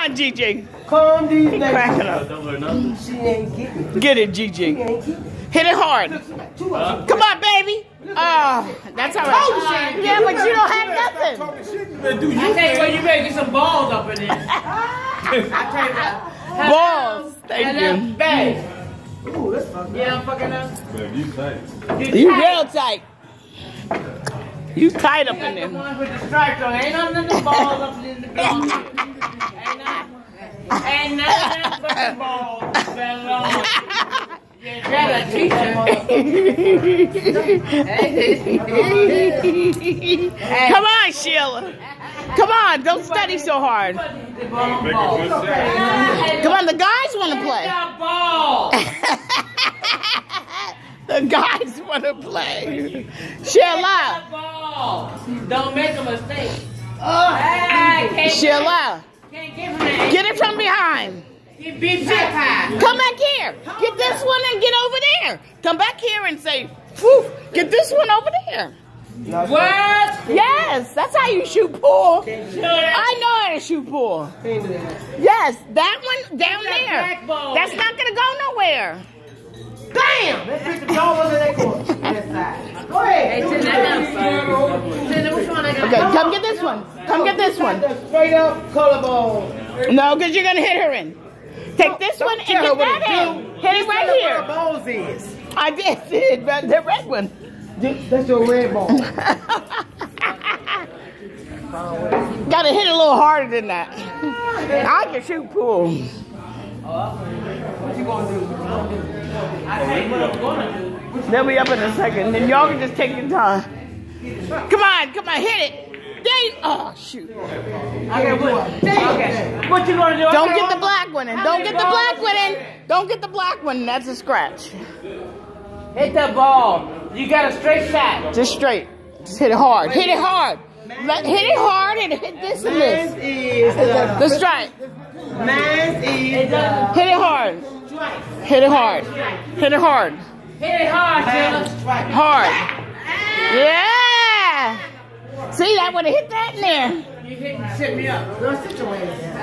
on, Gigi. Calm these ladies. Cracking up. She ain't getting Get it, Gigi. She ain't getting Hit it hard. Two of them. Come on, baby. Ah, oh, that's all right. Yeah, but you don't have nothing. I tell you what, you better get some balls up in there. I tell you. Balls. Thank you. Babe. Ooh, that's fucking Yeah, I'm fucking up. You real tight. You tight up in there. The there. ones with the stripes on. Ain't none of them balls up in the balls. Ain't none. Ain't none of them fucking balls. Better on. You better teach them. Come on, Sheila. Come on, don't study so hard. Come on, the guys want to play. The guys want to play. Sheila. Ball. Don't make a mistake. Oh, hey, can't, Sheila. can't give him that. Get it from behind. He beat Pie Pie. Come back here. Get this one and get over there. Come back here and say, Whew, get this one over there. What? Yes, that's how you shoot pool. I know how to shoot pool. Yes, that one down there. That's not gonna go nowhere. Damn! Let's put the dog under that corner. Go ahead. Hey, send that down. Send it. Which one I got? Okay, come get this one. Come get this one. Straight up color ball. No, because you're gonna hit her in. Take this one and get that do. Hit it right here. Balls is. I did, did, but the red one. That's your red ball. Gotta hit it a little harder than that. I can shoot pool. What you gonna do? I tell what I'm gonna do. They'll be up in a second. Then y'all can just take your time. Come on, come on, hit it. They, oh shoot. Okay, what? Okay. What you gonna do? Don't get the what- black one in. Don't get the black one in. Don't get the black one. That's a scratch. Hit the ball. You got a straight shot. Just straight. Just hit it hard. Hit it hard. Let, hit it hard and hit this and this. is uh, The stripe. Mine is uh, Hit it hard. Hit it hard. Hit it hard. Hit it hard, Sheila. Hard. Yeah. See, that would have hit that in there. You hit, set me up. Go sit your ass down.